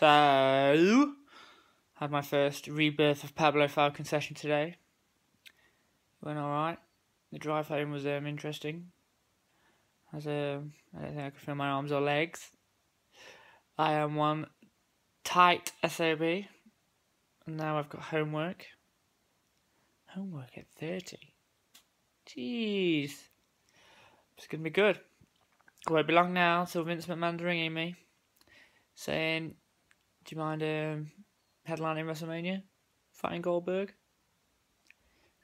So, had my first rebirth of Pablo Falcon session today. Went alright. The drive home was um, interesting. As um, I don't think I could feel my arms or legs. I am one tight SOB. And now I've got homework. Homework at 30. Jeez. It's going to be good. I won't be long now till Vince McMahon's ringing me. Saying, do you mind um, headlining WrestleMania? Fighting Goldberg?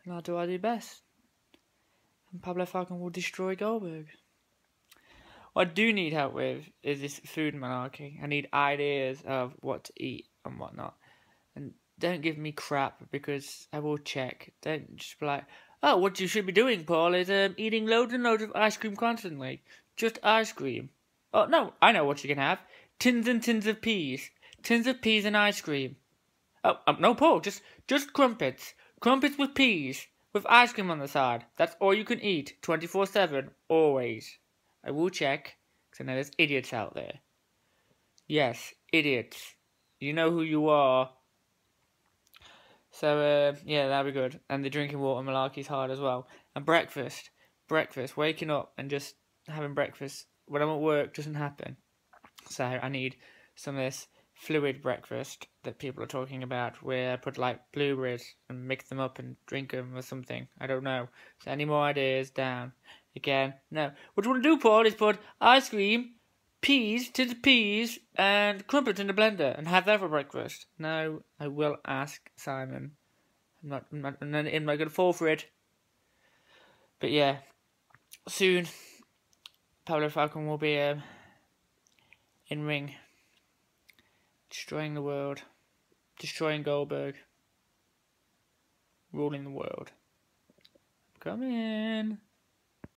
And I'll do what I do best. And Pablo Falcon will destroy Goldberg. What I do need help with is this food monarchy. I need ideas of what to eat and whatnot. And don't give me crap because I will check. Don't just be like, oh, what you should be doing, Paul, is um, eating loads and loads of ice cream constantly. Just ice cream. Oh, no, I know what you can have. Tins and tins of peas. Tins of peas and ice cream. Oh, um, no, Paul, just, just crumpets. Crumpets with peas. With ice cream on the side. That's all you can eat. 24-7. Always. I will check, because I know there's idiots out there. Yes, idiots. You know who you are. So, uh, yeah, that'd be good. And the drinking water malarkey's hard as well. And breakfast. Breakfast. Waking up and just having breakfast when I'm at work doesn't happen. So I need some of this fluid breakfast that people are talking about where I put like blueberries and mix them up and drink them or something. I don't know. So any more ideas down? Again, no. What you want to do, Paul, is put ice cream, peas, tins of peas, and crumpets in the blender and have that for breakfast. No, I will ask Simon. I'm not, I'm not, I'm not going to fall for it. But yeah, soon, Pablo Falcon will be um, in ring, destroying the world, destroying Goldberg, ruling the world. Come in.